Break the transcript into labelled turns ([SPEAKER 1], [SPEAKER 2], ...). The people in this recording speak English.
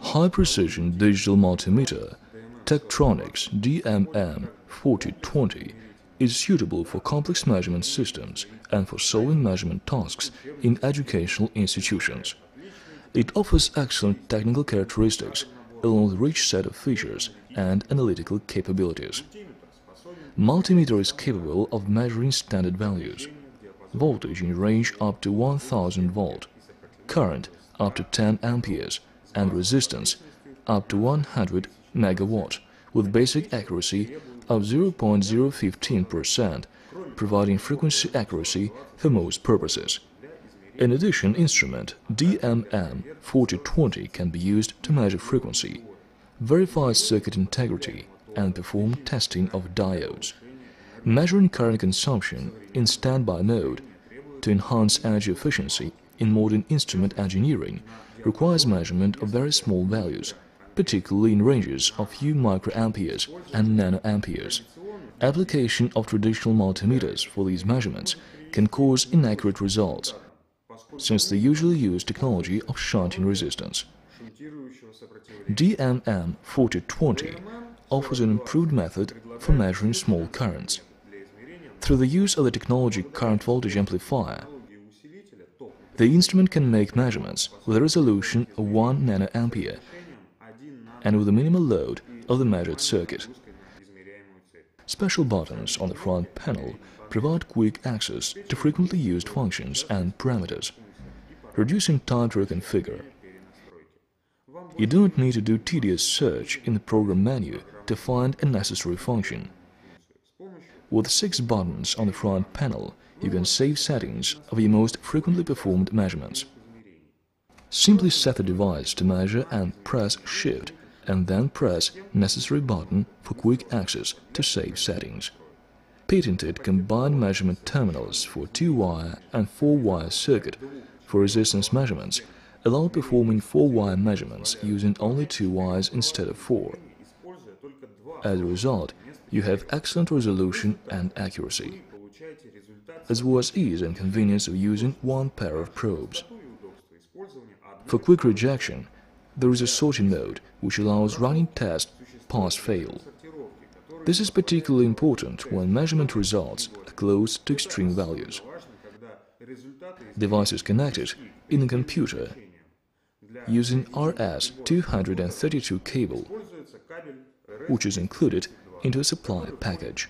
[SPEAKER 1] High-precision digital multimeter Tektronix DMM4020 is suitable for complex measurement systems and for solving measurement tasks in educational institutions. It offers excellent technical characteristics along with a rich set of features and analytical capabilities. Multimeter is capable of measuring standard values, voltage in range up to 1000 volt, current up to 10 amperes, and resistance up to 100 megawatt with basic accuracy of 0.015%, providing frequency accuracy for most purposes. In addition, instrument DMM4020 can be used to measure frequency, verify circuit integrity, and perform testing of diodes. Measuring current consumption in standby mode to enhance energy efficiency in modern instrument engineering requires measurement of very small values, particularly in ranges of few microamperes and nanoamperes. Application of traditional multimeters for these measurements can cause inaccurate results, since they usually use technology of shunting resistance. DMM 4020 offers an improved method for measuring small currents. Through the use of the technology current voltage amplifier, the instrument can make measurements with a resolution of 1 nanoampere and with a minimal load of the measured circuit. Special buttons on the front panel provide quick access to frequently used functions and parameters, reducing time to reconfigure. You do not need to do tedious search in the program menu to find a necessary function. With six buttons on the front panel, you can save settings of your most frequently performed measurements. Simply set the device to measure and press Shift and then press necessary button for quick access to save settings. Patented combined measurement terminals for 2-wire and 4-wire circuit for resistance measurements allow performing 4-wire measurements using only 2 wires instead of 4. As a result, you have excellent resolution and accuracy as well as ease and convenience of using one pair of probes. For quick rejection, there is a sorting mode which allows running test pass-fail. This is particularly important when measurement results are close to extreme values. Device is connected in a computer using RS-232 cable, which is included into a supply package.